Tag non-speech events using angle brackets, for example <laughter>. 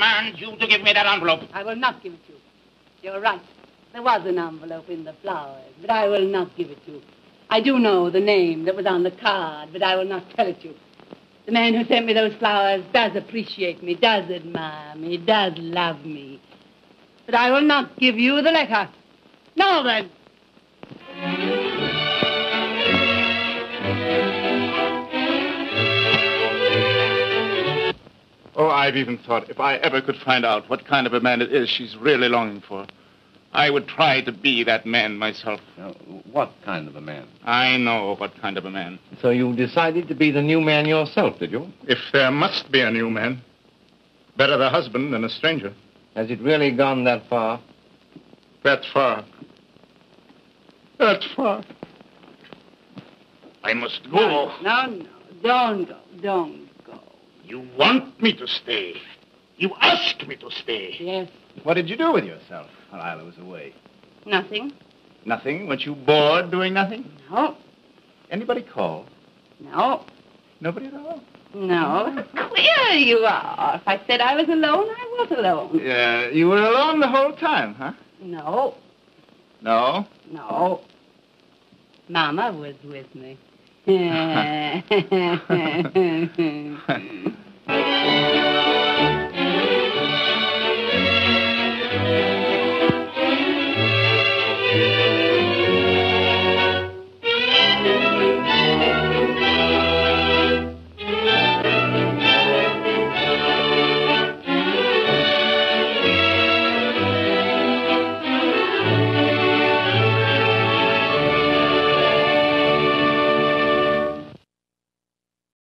me that envelope. I will not give it to you. You're right. There was an envelope in the flowers, but I will not give it to you. I do know the name that was on the card, but I will not tell it to you. The man who sent me those flowers does appreciate me, does admire me, does love me. But I will not give you the letter. Now then. I've even thought if I ever could find out what kind of a man it is she's really longing for, I would try to be that man myself. Now, what kind of a man? I know what kind of a man. So you decided to be the new man yourself, did you? If there must be a new man, better the husband than a stranger. Has it really gone that far? That far. That far. I must go. No, no, don't go, don't go. You want me to stay. You asked me to stay. Yes, What did you do with yourself while Isla was away? nothing. Nothing? Weren't you bored doing nothing? No, Anybody call? no, Nobody at all? no. Queer you are. If I said I was alone, I was alone. Yeah, you were alone the whole time, huh? No, No? no. Mama was with me. <laughs> <laughs>